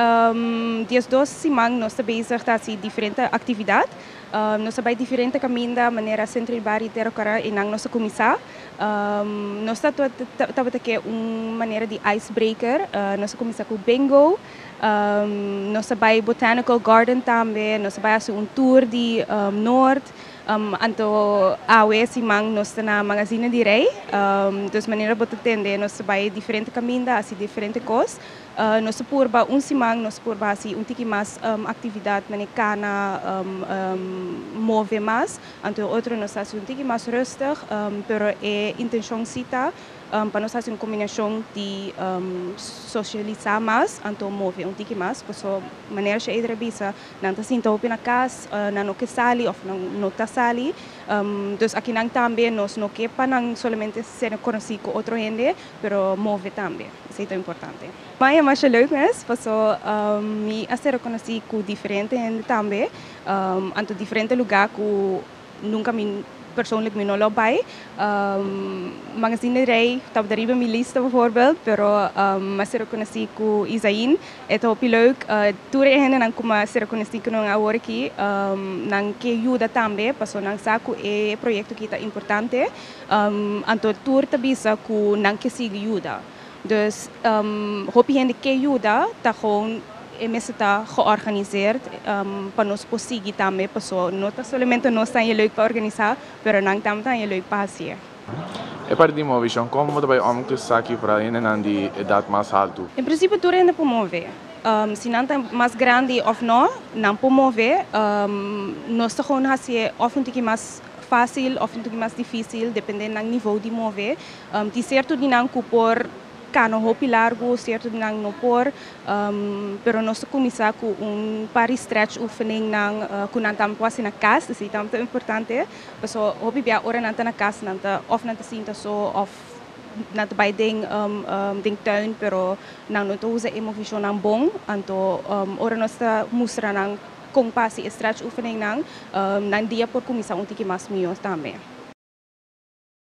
um, dias dois semana nós estamos a fazer diferentes atividades. Um, nós fazer diferentes caminhos da maneira central e ter e em nossa comissão. Um, nós estava aqui é uma maneira de icebreaker. Ah, uh, nós começa com o bingo. Um, nós vai botanical garden também. Nós vai fazer um tour de um, norte. Um, anto a oeste mang nós na magazine de rei. Um, das maneiras bota tende nós vai diferente caminho da assim diferente coisas. Uh, ah, nós purba um simang nós purba assim um tiki mais um, atividade na cana um, um, move mais. Anto outro nós assim um tiki mais rustig. Um, pero é intenção cita um, para nós fazer uma combinação de um, socializar mais, então mover um pouco mais, por sua maneira de ir bisa, não está sinto na casa, não que sali ou não está sali, um, então aqui não também nós não que para não somente ser conhecido com outro gente, pero mover também, isso é importante. Mas é mais so um, me a ser conhecido com diferente gente também, um, então diferente lugar que nunca me persoonlijk me nog bij. Um, magazinerij, tap de riba mijn lista bijvoorbeeld, pero um, mas eu conheci com Isaín, é top leuk. Uh, Ture hen nang kuma ser conheci com nang awor aqui, um, nang que ajuda também, passo nang saco é projeto que está importante. Um, anto tour tabisa ku nang que siga ajuda. Dus um, hoop je que ajuda, tá gewoon MS está georganiseerd um, para nós conseguir também pessoa não tá somente nós tão leuk para organizar, pero não também tão leuk para fazer. E per di movision, como você vai om que aqui para ir na de idade mais alto? Em princípio, tudo ainda promover. Um, se não está mais grande ou não, não promover. Um, nós estamos fazer of um mais fácil, of um mais difícil, dependendo do nível de mover. Um, de certo, de não Canoho Pilargo, certo ng Nopor, um, pero nós começar com um par stretch o fening nang uh, kunantam po na kas, si tamta importante, so hobi bia ora nanta na kas nanta off nanta sinta so off nanta by ding um, um ding town pero nang no usa emo vision nang bong anto um, ora nós ta musra nang kung pa si stretch opening nang um, nang dia por kumisa unti ki mas miyo tambe.